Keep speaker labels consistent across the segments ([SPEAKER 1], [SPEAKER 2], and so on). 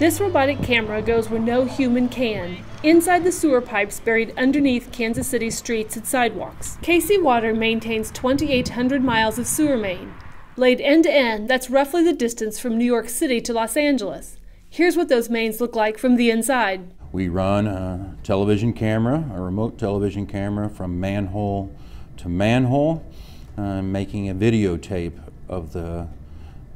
[SPEAKER 1] This robotic camera goes where no human can, inside the sewer pipes buried underneath Kansas City's streets and sidewalks. KC Water maintains 2,800 miles of sewer main. Laid end to end, that's roughly the distance from New York City to Los Angeles. Here's what those mains look like from the inside.
[SPEAKER 2] We run a television camera, a remote television camera from manhole to manhole, uh, making a videotape of the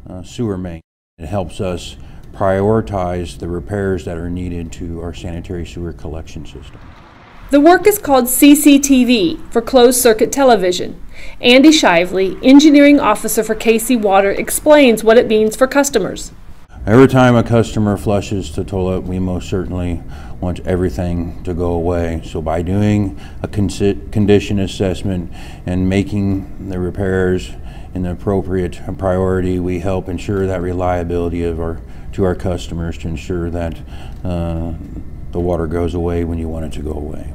[SPEAKER 2] uh, sewer main. It helps us prioritize the repairs that are needed to our sanitary sewer collection system.
[SPEAKER 1] The work is called CCTV for closed circuit television. Andy Shively, engineering officer for KC Water, explains what it means for customers.
[SPEAKER 2] Every time a customer flushes the toilet, we most certainly want everything to go away. So by doing a condition assessment and making the repairs in the appropriate priority, we help ensure that reliability of our to our customers to ensure that uh, the water goes away when you want it to go away.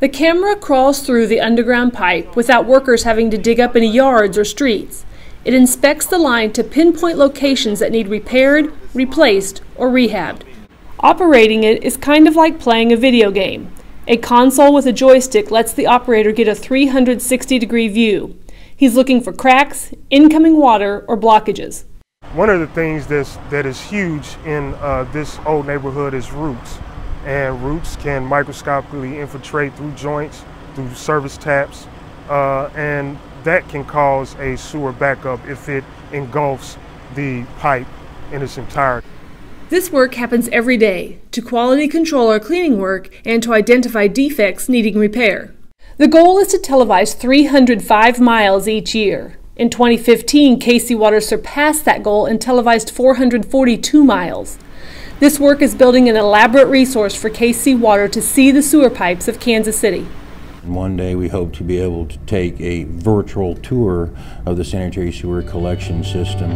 [SPEAKER 1] The camera crawls through the underground pipe without workers having to dig up any yards or streets. It inspects the line to pinpoint locations that need repaired, replaced, or rehabbed. Operating it is kind of like playing a video game. A console with a joystick lets the operator get a 360 degree view. He's looking for cracks, incoming water, or blockages.
[SPEAKER 3] One of the things that's, that is huge in uh, this old neighborhood is roots. And roots can microscopically infiltrate through joints, through service taps, uh, and that can cause a sewer backup if it engulfs the pipe in its entirety.
[SPEAKER 1] This work happens every day to quality control our cleaning work and to identify defects needing repair. The goal is to televise 305 miles each year. In 2015, KC Water surpassed that goal and televised 442 miles. This work is building an elaborate resource for KC Water to see the sewer pipes of Kansas City.
[SPEAKER 2] One day we hope to be able to take a virtual tour of the sanitary sewer collection system.